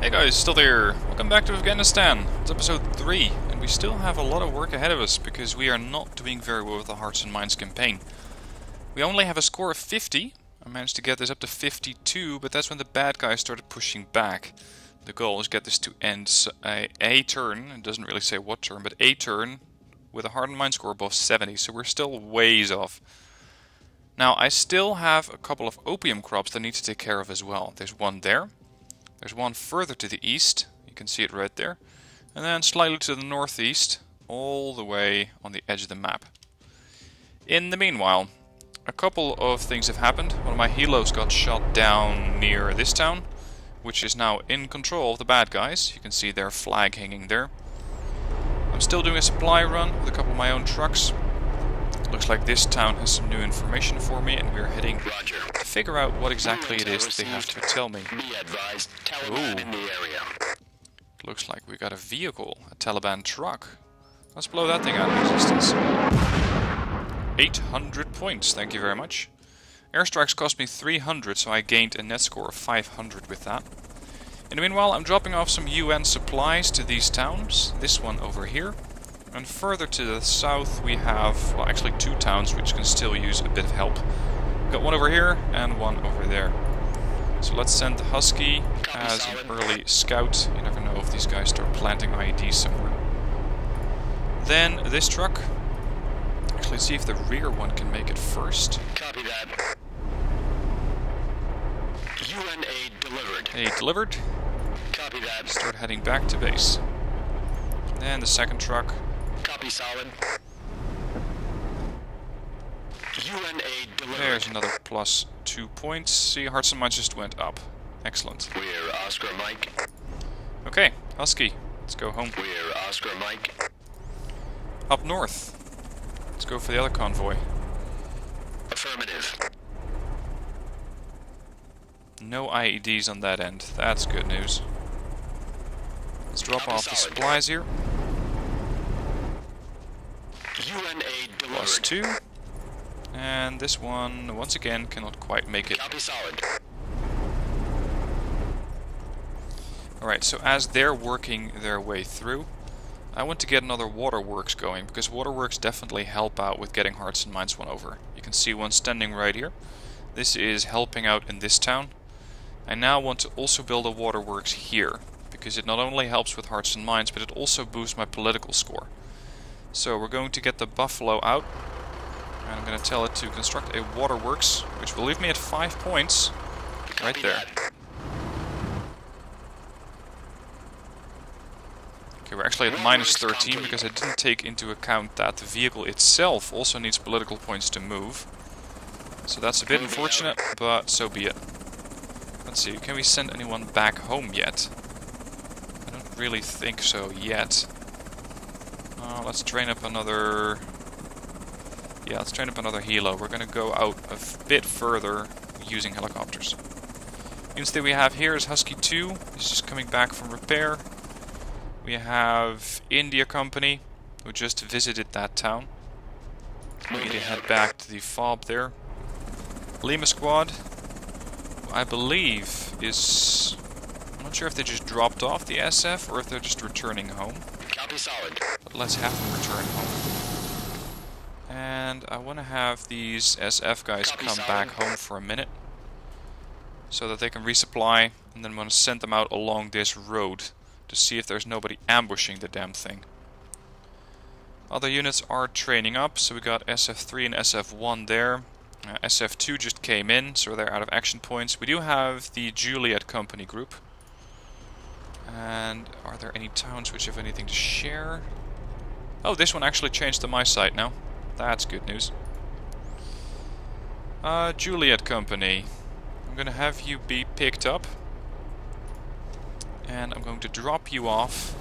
Hey guys, still there. Welcome back to Afghanistan. It's episode 3, and we still have a lot of work ahead of us because we are not doing very well with the Hearts and Minds campaign. We only have a score of 50. I managed to get this up to 52, but that's when the bad guys started pushing back. The goal is get this to end a, a turn, it doesn't really say what turn, but a turn with a Heart and Mind score above 70, so we're still ways off. Now, I still have a couple of opium crops that I need to take care of as well. There's one there. There's one further to the east. You can see it right there. And then slightly to the northeast, all the way on the edge of the map. In the meanwhile, a couple of things have happened. One of my helos got shot down near this town, which is now in control of the bad guys. You can see their flag hanging there. I'm still doing a supply run with a couple of my own trucks. Looks like this town has some new information for me, and we're heading Roger. to figure out what exactly it is they have to tell me. Be advised, Taliban Ooh. in the area. Looks like we got a vehicle, a Taliban truck. Let's blow that thing out of existence. 800 points, thank you very much. Airstrikes cost me 300, so I gained a net score of 500 with that. In the meanwhile, I'm dropping off some UN supplies to these towns. This one over here. And further to the south we have, well actually two towns which can still use a bit of help. We've Got one over here and one over there. So let's send the Husky as an early scout. You never know if these guys start planting IEDs somewhere. Then this truck. Actually, see if the rear one can make it first. Copy that. UN aid delivered. Hey, delivered. Copy that. Start heading back to base. Then the second truck. Solid. There's another plus two points. See, Hearts and Minds just went up. Excellent. We're Oscar Mike. Okay, Husky. Let's go home. We're Oscar Mike. Up north. Let's go for the other convoy. Affirmative. No IEDs on that end. That's good news. Let's drop Copy off the supplies here. UNA two. And this one, once again, cannot quite make it. Alright, so as they're working their way through, I want to get another waterworks going, because waterworks definitely help out with getting Hearts and Minds one over. You can see one standing right here. This is helping out in this town. I now want to also build a waterworks here, because it not only helps with Hearts and Minds, but it also boosts my political score. So we're going to get the Buffalo out, and I'm going to tell it to construct a waterworks, which will leave me at 5 points, right there. Okay, we're actually at minus 13 because I didn't take into account that the vehicle itself also needs political points to move. So that's a bit unfortunate, but so be it. Let's see, can we send anyone back home yet? I don't really think so yet. Uh, let's train up another... Yeah, let's train up another helo. We're gonna go out a bit further using helicopters. Instead we have here is Husky 2. He's just coming back from repair. We have India Company, who just visited that town. We need to head back to the fob there. Lima Squad, I believe is... I'm not sure if they just dropped off the SF or if they're just returning home. Copy solid. But let's have them return home. And I want to have these SF guys Copy, come solid. back home for a minute. So that they can resupply, and then I'm going to send them out along this road to see if there's nobody ambushing the damn thing. Other units are training up, so we got SF3 and SF1 there. Uh, SF2 just came in, so they're out of action points. We do have the Juliet Company group. And are there any towns which have anything to share? Oh, this one actually changed to my site now. That's good news. Uh, Juliet Company. I'm gonna have you be picked up. And I'm going to drop you off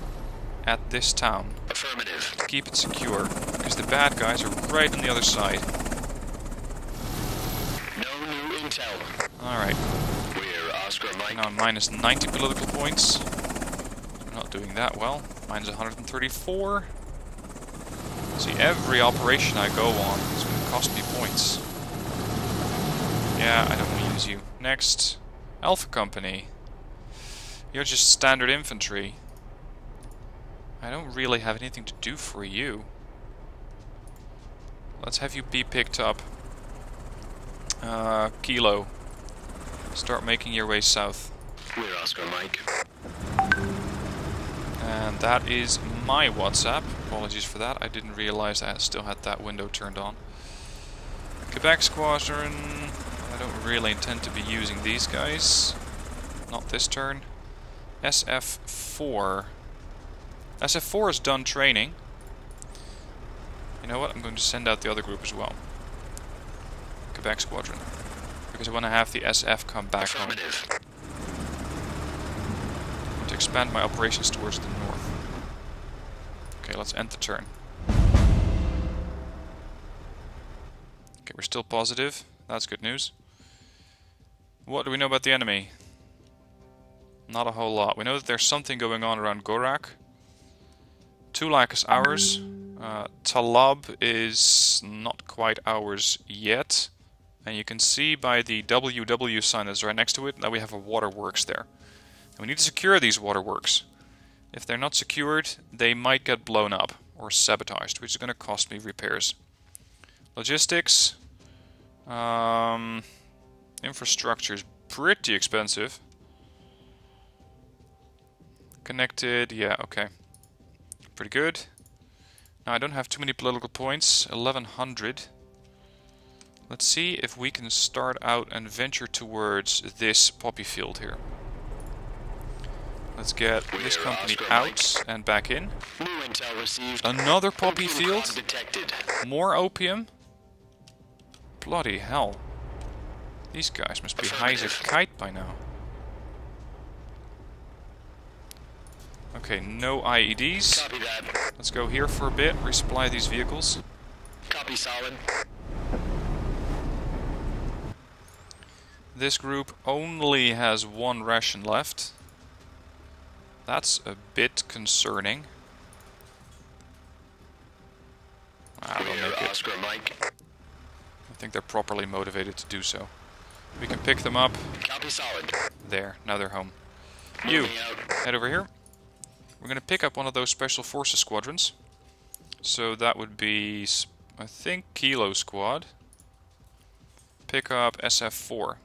at this town. Affirmative. Keep it secure, because the bad guys are right on the other side. No new intel. Alright, We're Oscar Mike. now minus 90 political points. Not doing that well. Mine's Minus 134. See, every operation I go on is going to cost me points. Yeah, I don't want to use you. Next, Alpha Company. You're just standard infantry. I don't really have anything to do for you. Let's have you be picked up. Uh, Kilo. Start making your way south. We're Oscar Mike. And that is my WhatsApp. Apologies for that. I didn't realize I still had that window turned on. Quebec Squadron. I don't really intend to be using these guys. Not this turn. SF4. SF4 is done training. You know what? I'm going to send out the other group as well. Quebec Squadron. Because I want to have the SF come back home. Expand my operations towards the north. Okay, let's end the turn. Okay, we're still positive. That's good news. What do we know about the enemy? Not a whole lot. We know that there's something going on around Gorak. Tulak is ours. Uh, Talab is not quite ours yet. And you can see by the WW sign that's right next to it that we have a waterworks there. And we need to secure these waterworks. If they're not secured, they might get blown up or sabotaged, which is going to cost me repairs. Logistics. Um, infrastructure is pretty expensive. Connected, yeah, okay. Pretty good. Now I don't have too many political points, 1100. Let's see if we can start out and venture towards this poppy field here. Let's get this company out and back in. New intel received. Another poppy field? detected. More opium? Bloody hell. These guys must be high as a kite by now. Okay, no IEDs. Let's go here for a bit, resupply these vehicles. Copy solid. This group only has one ration left. That's a bit concerning. Ah, they'll make it. Oscar Mike. I think they're properly motivated to do so. We can pick them up. Copy solid. There, now they're home. You, head over here. We're going to pick up one of those special forces squadrons. So that would be, I think, Kilo Squad. Pick up SF4.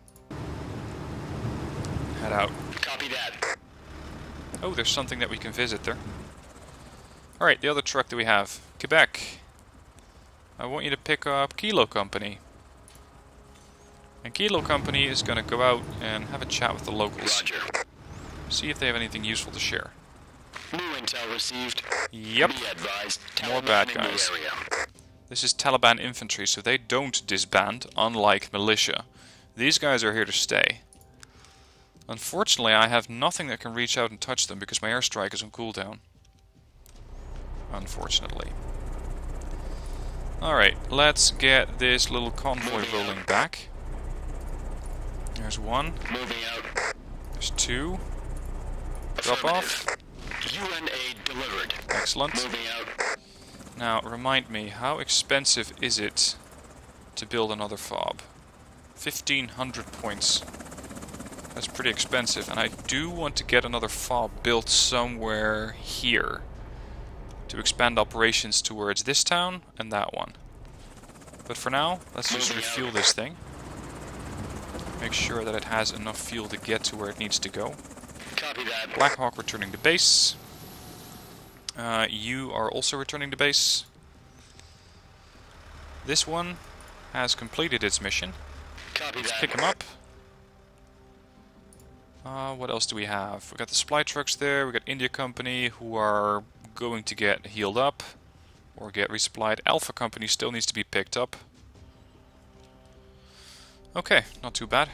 Head out. Copy that. Oh, there's something that we can visit there. Alright, the other truck that we have. Quebec. I want you to pick up Kilo Company. And Kilo Company is going to go out and have a chat with the locals. Roger. See if they have anything useful to share. New intel received. Yep. Be advised. More bad guys. area. This is Taliban infantry, so they don't disband, unlike militia. These guys are here to stay. Unfortunately, I have nothing that can reach out and touch them because my airstrike is on cooldown. Unfortunately. Alright, let's get this little convoy rolling back. There's one, Moving out. there's two. Drop off. UN aid delivered. Excellent. Now, remind me, how expensive is it to build another fob? 1500 points. That's pretty expensive, and I do want to get another fob built somewhere here to expand operations towards this town and that one. But for now, let's just refuel this thing. Make sure that it has enough fuel to get to where it needs to go. Copy that. Blackhawk returning to base. Uh, you are also returning to base. This one has completed its mission. Copy Let's that. pick him up. Uh, what else do we have? We got the supply trucks there. We got India Company who are going to get healed up or get resupplied. Alpha Company still needs to be picked up. Okay, not too bad.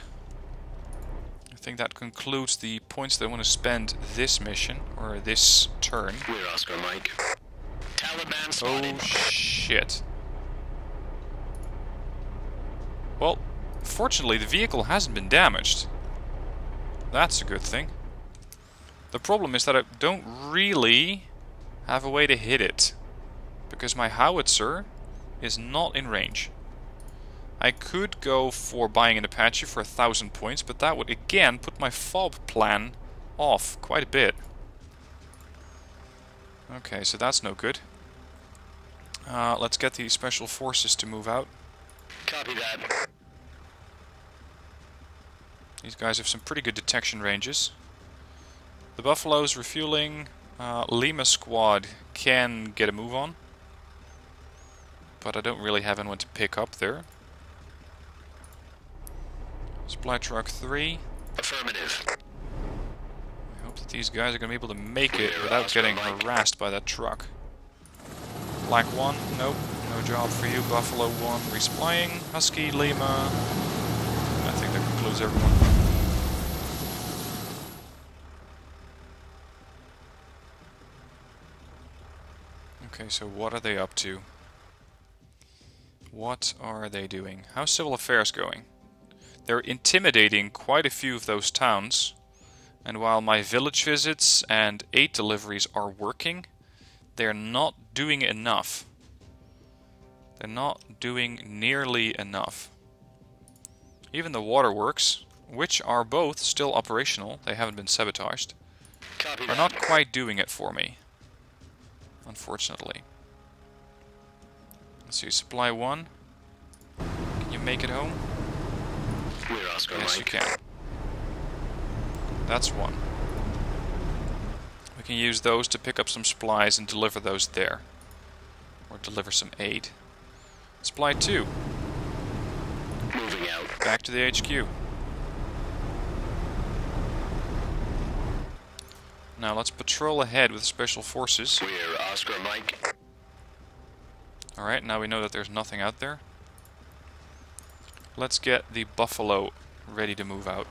I think that concludes the points that I want to spend this mission or this turn. We're Oscar Mike. Taliban Oh shit. Well, fortunately the vehicle hasn't been damaged. That's a good thing. The problem is that I don't really have a way to hit it. Because my howitzer is not in range. I could go for buying an Apache for a thousand points, but that would again put my fob plan off quite a bit. Okay, so that's no good. Uh, let's get the special forces to move out. Copy that. These guys have some pretty good detection ranges. The Buffaloes refueling. Uh, Lima squad can get a move on. But I don't really have anyone to pick up there. Supply truck 3. Affirmative. I hope that these guys are going to be able to make it without getting harassed by that truck. Black 1, nope, no job for you. Buffalo 1, resupplying. Husky, Lima. Concludes everyone. Okay, so what are they up to? What are they doing? How's civil affairs going? They're intimidating quite a few of those towns. And while my village visits and aid deliveries are working, they're not doing enough. They're not doing nearly enough. Even the waterworks, which are both still operational, they haven't been sabotaged, Copy are not quite doing it for me. Unfortunately. Let's see, supply one. Can you make it home? We're Oscar Yes, you can. That's one. We can use those to pick up some supplies and deliver those there. Or deliver some aid. Supply two. Moving out. Back to the HQ. Now let's patrol ahead with special forces. We're Oscar Mike. Alright, now we know that there's nothing out there. Let's get the Buffalo ready to move out.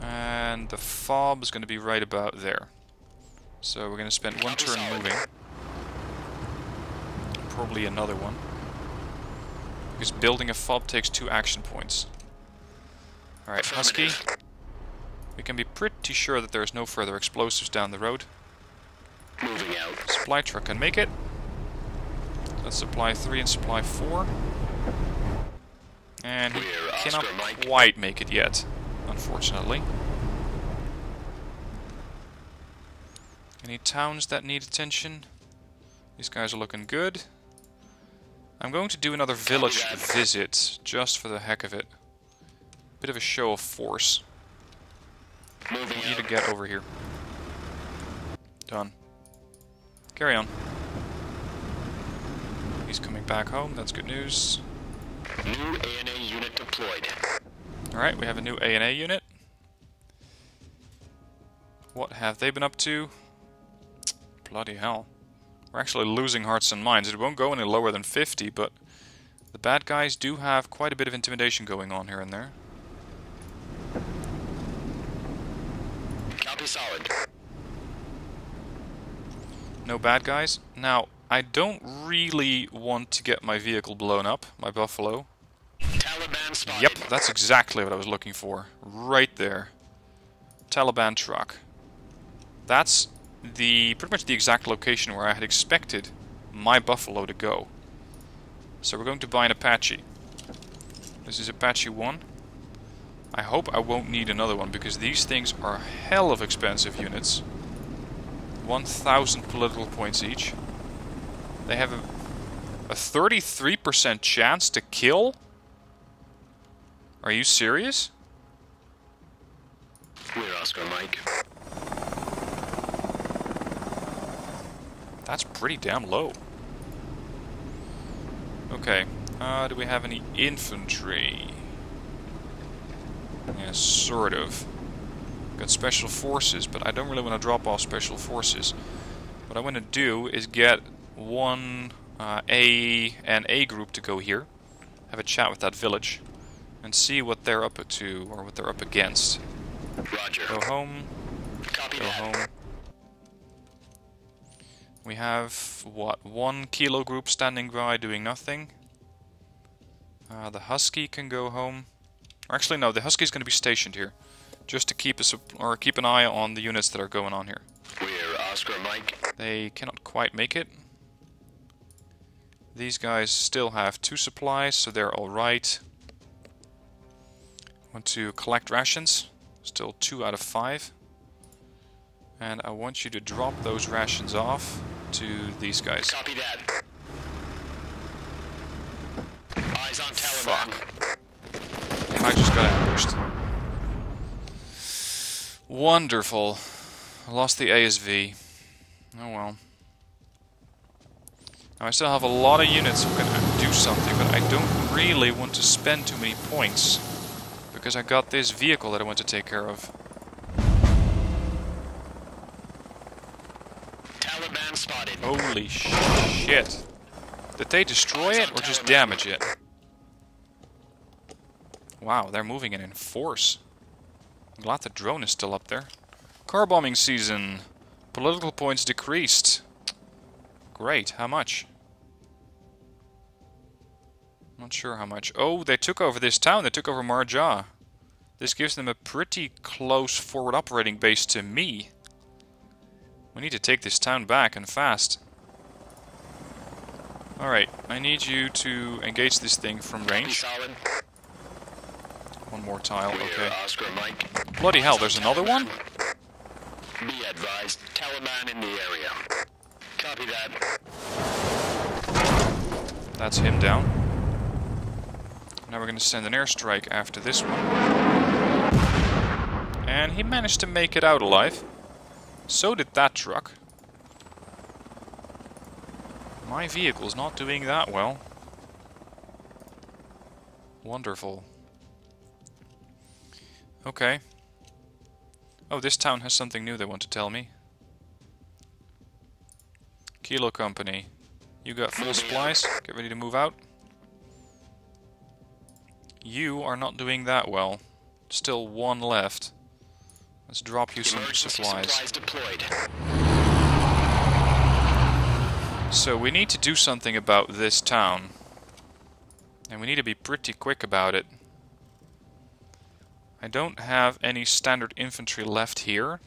And the fob is going to be right about there. So we're going to spend one turn moving. Probably another one. Because building a fob takes two action points. Alright, Husky. We can be pretty sure that there's no further explosives down the road. Moving out. Supply truck can make it. That's supply 3 and supply 4. And he We're cannot Mike. quite make it yet, unfortunately. Any towns that need attention? These guys are looking good. I'm going to do another village visit, just for the heck of it. Bit of a show of force. Moving You need to get over here. Done. Carry on. He's coming back home, that's good news. New ANA unit deployed. Alright, we have a new ANA unit. What have they been up to? Bloody hell. We're actually losing hearts and minds. It won't go any lower than 50, but the bad guys do have quite a bit of intimidation going on here and there. Copy solid. No bad guys. Now, I don't really want to get my vehicle blown up, my Buffalo. Taliban spotted. Yep, that's exactly what I was looking for. Right there. Taliban truck. That's the pretty much the exact location where I had expected my Buffalo to go. So we're going to buy an Apache. This is Apache 1. I hope I won't need another one because these things are hell of expensive units. 1,000 political points each. They have a, a 33% chance to kill? Are you serious? We're Oscar Mike. That's pretty damn low. Okay, uh, do we have any infantry? Yeah, sort of. Got special forces, but I don't really want to drop off special forces. What I want to do is get one uh, A and A group to go here, have a chat with that village, and see what they're up to or what they're up against. Roger. Go home, Copy go that. home. We have, what, one kilo group standing by doing nothing. Uh, the Husky can go home. Or actually, no, the Husky's going to be stationed here. Just to keep a or keep an eye on the units that are going on here. We're Oscar Mike. They cannot quite make it. These guys still have two supplies, so they're alright. Want to collect rations. Still 2 out of 5. And I want you to drop those rations off to these guys. Copy that. Eyes on Taliban. I just got ambushed. Wonderful. I lost the ASV. Oh well. Now I still have a lot of units who can do something, but I don't really want to spend too many points. Because I got this vehicle that I want to take care of. Spotted. Holy shit. Did they destroy it or just damage it? Wow, they're moving it in force. I'm glad the drone is still up there. Car bombing season. Political points decreased. Great, how much? Not sure how much. Oh, they took over this town. They took over Marja. This gives them a pretty close forward operating base to me. We need to take this town back and fast. Alright, I need you to engage this thing from range. One more tile, okay. Bloody hell, there's another one? Be advised, Taliban in the area. Copy that. That's him down. Now we're going to send an airstrike after this one. And he managed to make it out alive. So did that truck. My vehicle's not doing that well. Wonderful. Okay. Oh, this town has something new they want to tell me. Kilo Company. You got full supplies. Get ready to move out. You are not doing that well. Still one left. Let's drop you some supplies. supplies deployed. So we need to do something about this town. And we need to be pretty quick about it. I don't have any standard infantry left here.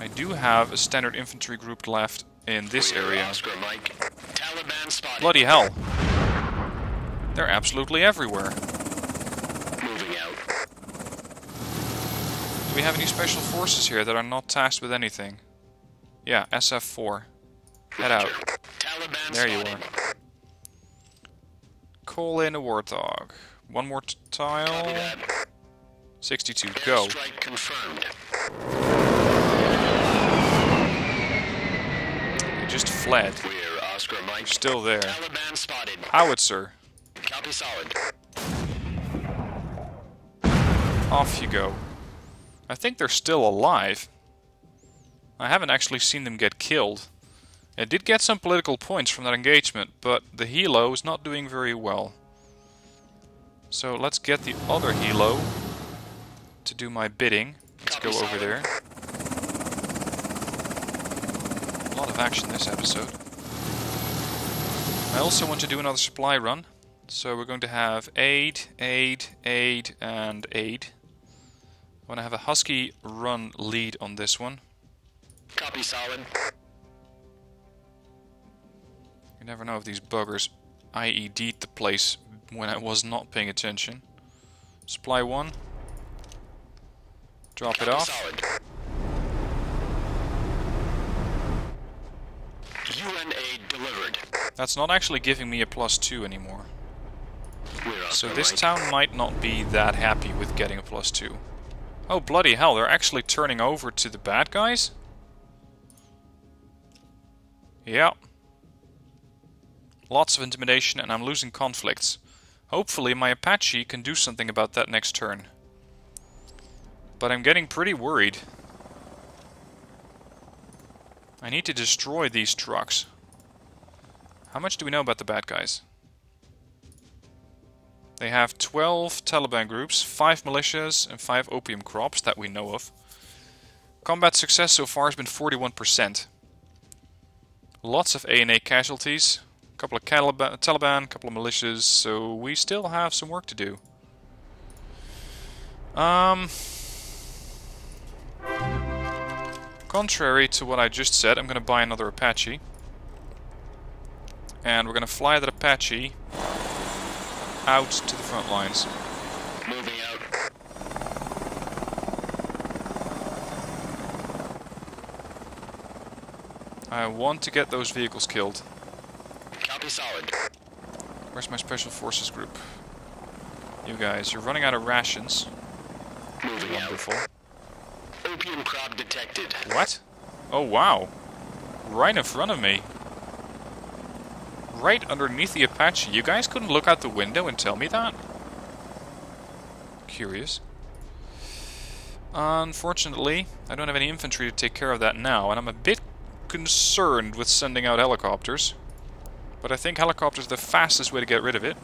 I do have a standard infantry group left in this area. Oscar Mike. Taliban. Bloody hell. They're absolutely everywhere. Moving out. Do we have any special forces here that are not tasked with anything? Yeah, SF4. Head out. Taliban There you are. Call in a Warthog. One more tile. 62. Go. They just fled. We're. Still there. Taliban spotted. Howitzer. Off you go. I think they're still alive. I haven't actually seen them get killed. It did get some political points from that engagement, but the helo is not doing very well. So let's get the other helo to do my bidding. Let's go over there. A lot of action this episode. I also want to do another supply run. So we're going to have 8, 8, 8, and 8 want to have a Husky run lead on this one. Copy solid. You never know if these buggers IED'd the place when I was not paying attention. Supply one. Drop it off. solid. UN aid delivered. That's not actually giving me a plus two anymore. So this town might not be that happy with getting a plus two. Oh bloody hell, they're actually turning over to the bad guys? Yeah. Lots of intimidation and I'm losing conflicts. Hopefully my Apache can do something about that next turn. But I'm getting pretty worried. I need to destroy these trucks. How much do we know about the bad guys? They have 12 Taliban groups, 5 militias, and 5 opium crops that we know of. Combat success so far has been 41%. Lots of ANA casualties, a couple of Taliban, a couple of militias, so we still have some work to do. Um, contrary to what I just said, I'm going to buy another Apache. And we're going to fly that Apache out to the front lines. Moving out. I want to get those vehicles killed. Copy solid. Where's my special forces group? You guys, you're running out of rations. Moving Wonderful. out. Opium crop detected. What? Oh wow. Right in front of me. Right underneath the Apache. You guys couldn't look out the window and tell me that? Curious. Unfortunately, I don't have any infantry to take care of that now, and I'm a bit concerned with sending out helicopters. But I think helicopters are the fastest way to get rid of it.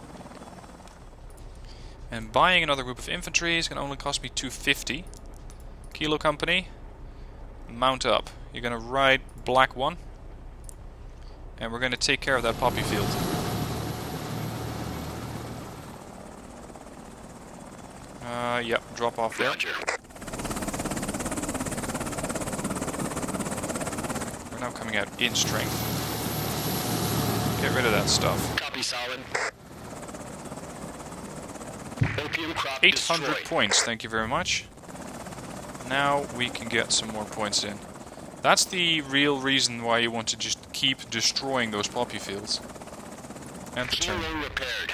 And buying another group of infantry is going to only cost me 250. Kilo Company, mount up. You're going to ride Black 1. And we're going to take care of that poppy field. Uh, yep, drop off there. Roger. We're now coming out in strength. Get rid of that stuff. Copy solid. 800 destroyed. points, thank you very much. Now we can get some more points in. That's the real reason why you want to just keep destroying those poppy fields. And the turn. Repaired.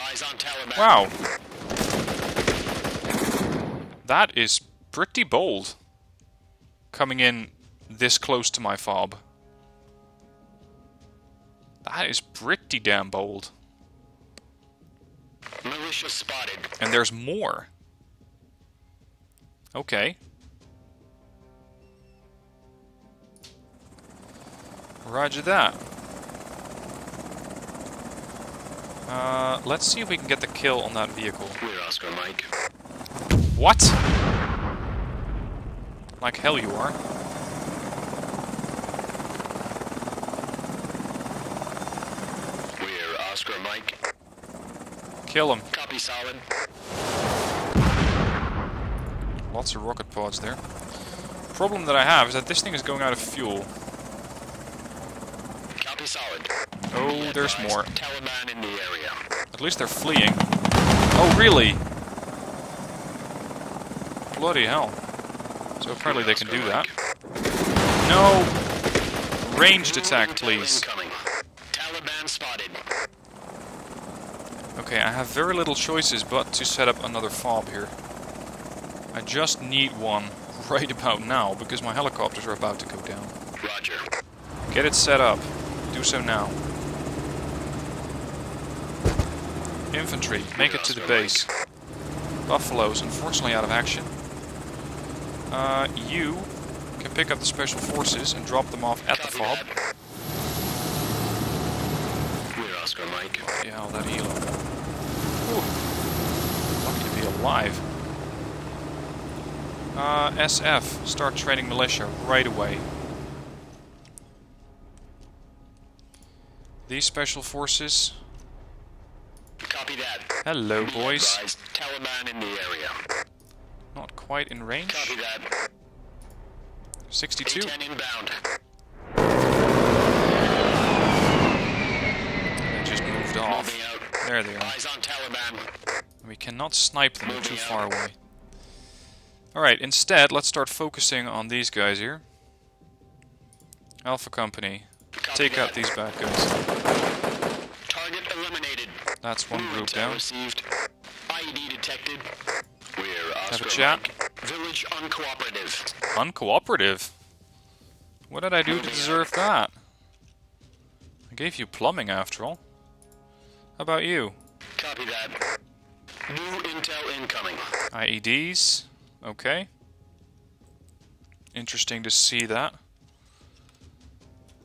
Eyes on Taliban. Wow. That is pretty bold. Coming in this close to my fob. That is pretty damn bold. Militia spotted. And there's more. Okay. Roger that. Uh, let's see if we can get the kill on that vehicle. We're Oscar Mike. What? Like hell you are. We're Oscar Mike. Kill him. Copy solid. Lots of rocket pods there. Problem that I have is that this thing is going out of fuel. Copy solid. Oh, there's more. Taliban in the area. At least they're fleeing. Oh, really? Bloody hell. So apparently they can do that. No! Ranged attack, please. Incoming. Taliban spotted. Okay, I have very little choices but to set up another fob here. I just need one right about now because my helicopters are about to go down. Roger. Get it set up. Do so now. Infantry, make it to the base. Buffalo's unfortunately out of action. Uh, you can pick up the special forces and drop them off at the fob. that. We're Oscar Mike. Yeah, that helo. Whew. Lucky to be alive. Uh, SF, start training militia right away. These special forces. Copy that. Hello, Be boys. advised, Taliban in the area. Not quite in range. Copy that. 62. A-10 inbound. They just moved off. There they are. Eyes on Taliban. We cannot snipe them Moving too out. far away. Alright, instead, let's start focusing on these guys here. Alpha Company. Copy Take out these bad guys. That's one group down. received. IED detected. We're Oscar a chat. Mike. Village uncooperative. Uncooperative? What did I do to deserve that? I gave you plumbing after all. How about you? Copy that. New intel incoming. IEDs? Okay. Interesting to see that.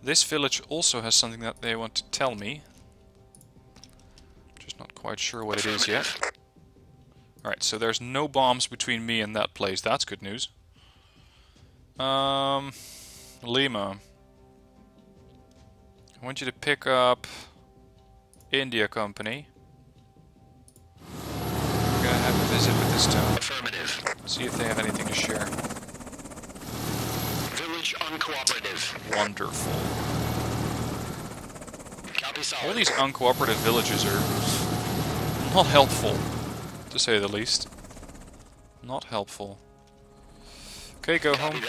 This village also has something that they want to tell me. Not quite sure what it is yet. Alright, so there's no bombs between me and that place. That's good news. Um, Lima. I want you to pick up India Company. We're gonna have a visit with this town. Affirmative. See if they have anything to share. Village uncooperative. Wonderful. All these uncooperative villages are not helpful, to say the least. Not helpful. Okay, go home.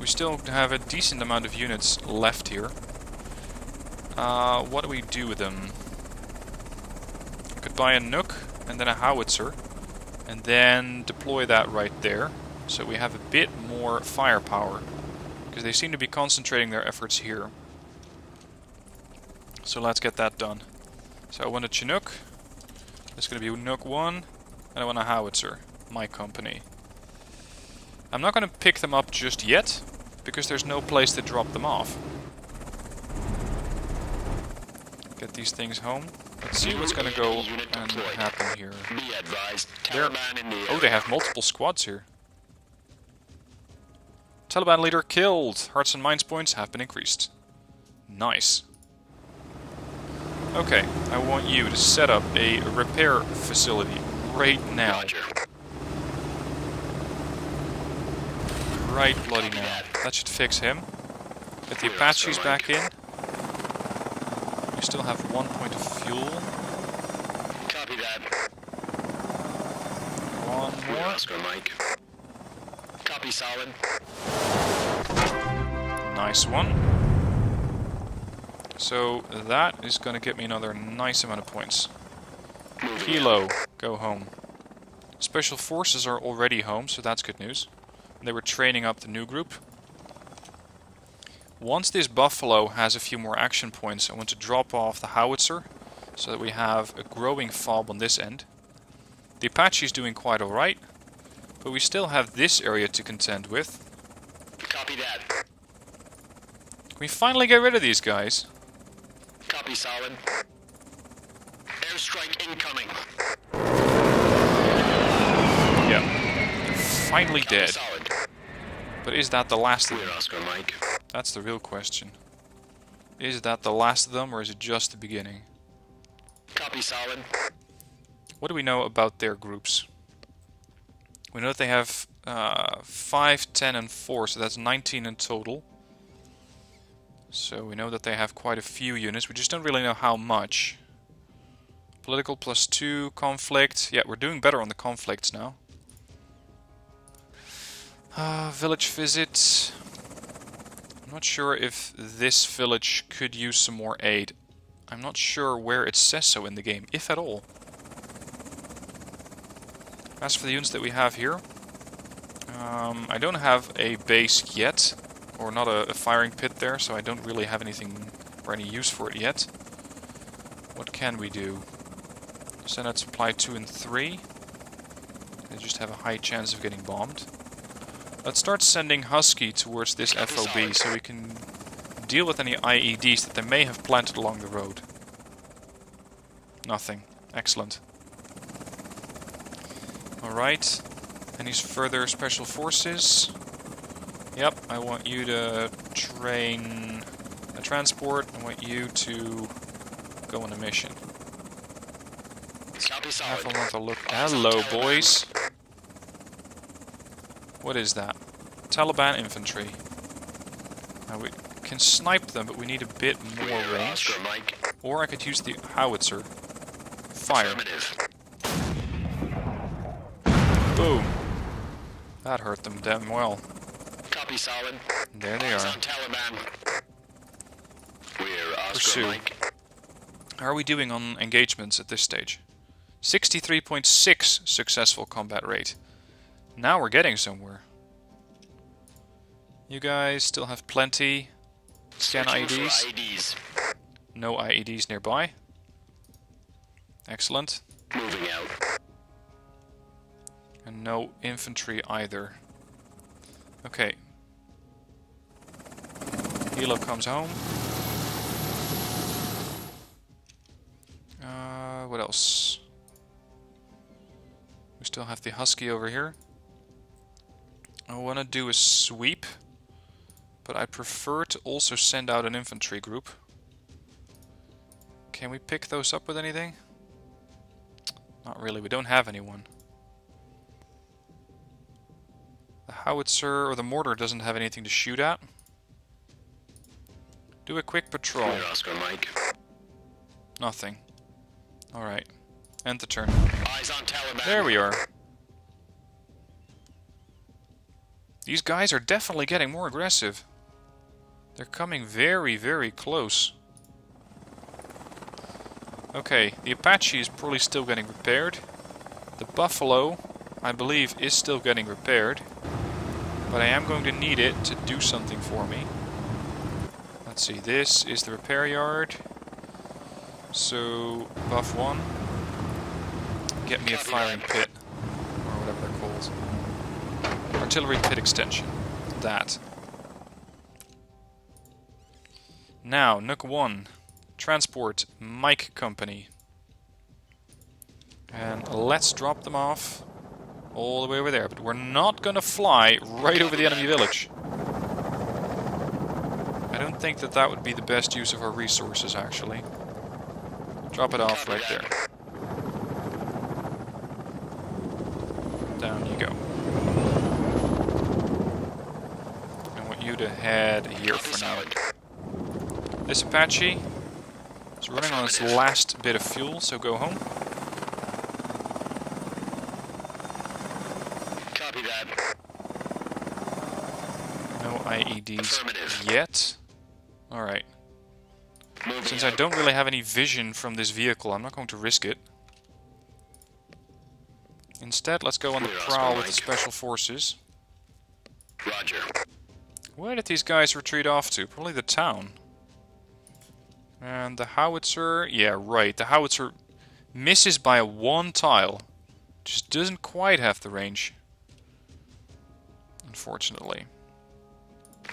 We still have a decent amount of units left here. Uh, what do we do with them? Could buy a Nook and then a howitzer. And then deploy that right there. So we have a bit more firepower. Because they seem to be concentrating their efforts here. So let's get that done. So I want a Chinook. It's going to be Nook 1. And I want a howitzer. My company. I'm not going to pick them up just yet, because there's no place to drop them off. Get these things home. Let's see what's going to go and happen here. Oh, they have multiple squads here. Taliban leader killed. Hearts and minds points have been increased. Nice. Okay, I want you to set up a repair facility right now. Right bloody now. That should fix him. Get the Apaches back in. We still have one point of fuel. Copy that. One more. Oscar Mike. Copy solid. Nice one. So that is going to get me another nice amount of points. Kilo, go home. Special forces are already home, so that's good news. They were training up the new group. Once this buffalo has a few more action points, I want to drop off the howitzer, so that we have a growing fob on this end. The Apache is doing quite alright, but we still have this area to contend with. Copy that. Can we finally get rid of these guys? Copy solid. Airstrike incoming. Yeah. They're finally Copy dead. solid. But is that the last of them? Oscar Mike. That's the real question. Is that the last of them, or is it just the beginning? Copy solid. What do we know about their groups? We know that they have uh, 5, 10, and 4, so that's 19 in total. So we know that they have quite a few units, we just don't really know how much. Political plus 2, conflict. Yeah, we're doing better on the conflicts now. Uh, village visit. I'm not sure if this village could use some more aid. I'm not sure where it says so in the game, if at all. As for the units that we have here, um, I don't have a base yet, or not a, a firing pit there, so I don't really have anything or any use for it yet. What can we do? Send out supply 2 and 3. They just have a high chance of getting bombed. Let's start sending Husky towards this FOB so we can deal with any IEDs that they may have planted along the road. Nothing. Excellent. Alright. Any further special forces? Yep, I want you to train a transport. I want you to go on a mission. Copy Have solid. another look. Hello, boys. What is that? Taliban infantry. Now we can snipe them, but we need a bit more range. Or I could use the howitzer. Fire. Boom. That hurt them damn well. Solid. There they Eyes are. Taliban. We're Oscar Pursue. Mike. How are we doing on engagements at this stage? 63.6 successful combat rate. Now we're getting somewhere. You guys still have plenty. Scan IEDs. IEDs. No IEDs nearby. Excellent. Moving out. And no infantry either. Okay. Hilo comes home. Uh, what else? We still have the Husky over here. I want to do a sweep, but I prefer to also send out an infantry group. Can we pick those up with anything? Not really, we don't have anyone. The howitzer or the mortar doesn't have anything to shoot at. Do a quick patrol. Oscar Mike. Nothing. Alright. End the turn. Eyes on Taliban. There we are. These guys are definitely getting more aggressive. They're coming very, very close. Okay, the Apache is probably still getting repaired. The Buffalo, I believe, is still getting repaired. But I am going to need it to do something for me. Let's see, this is the repair yard. So, buff one. Get me a firing pit. Or whatever they're called. Artillery pit extension. That. Now, Nook 1. Transport Mike Company. And let's drop them off all the way over there. But we're not going to fly right over the enemy village. I don't think that that would be the best use of our resources, actually. Drop it off right there. Down you go. I want you to head here for now. This Apache is running on its last bit of fuel, so go home. Copy that. No IEDs yet. Since I don't really have any vision from this vehicle, I'm not going to risk it. Instead, let's go on the prowl with the special forces. Roger. Where did these guys retreat off to? Probably the town. And the howitzer... Yeah, right. The howitzer misses by one tile. Just doesn't quite have the range. Unfortunately.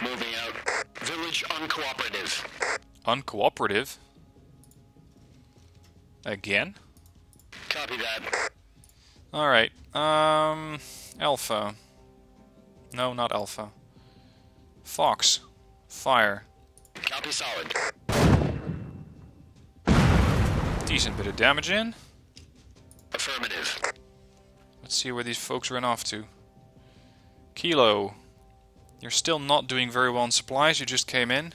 Moving out. Village uncooperative. Uncooperative. Again? Copy that. Alright. Um... Alpha. No, not Alpha. Fox. Fire. Copy solid. Decent bit of damage in. Affirmative. Let's see where these folks ran off to. Kilo. You're still not doing very well in supplies, you just came in.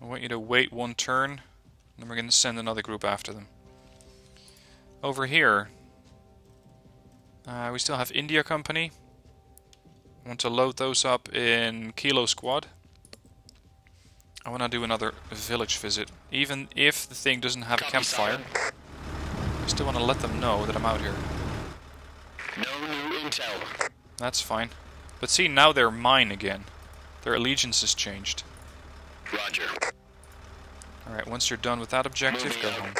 I want you to wait one turn, then we're going to send another group after them. Over here, uh, we still have India Company. I want to load those up in Kilo Squad. I want to do another village visit. Even if the thing doesn't have a campfire. I still want to let them know that I'm out here. No new intel. That's fine. But see, now they're mine again. Their allegiance has changed. Roger. Alright, once you're done with that objective, go home.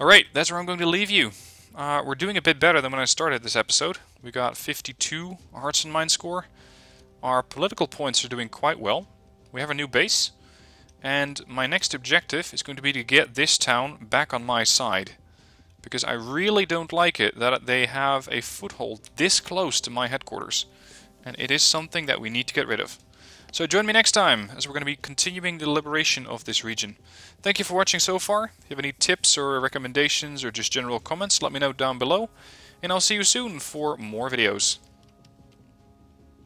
Alright, that's where I'm going to leave you. Uh, we're doing a bit better than when I started this episode. We got 52 Hearts and Mind score. Our political points are doing quite well. We have a new base. And my next objective is going to be to get this town back on my side. Because I really don't like it that they have a foothold this close to my headquarters. And it is something that we need to get rid of. So join me next time as we're going to be continuing the liberation of this region. Thank you for watching so far. If you have any tips or recommendations or just general comments, let me know down below. And I'll see you soon for more videos.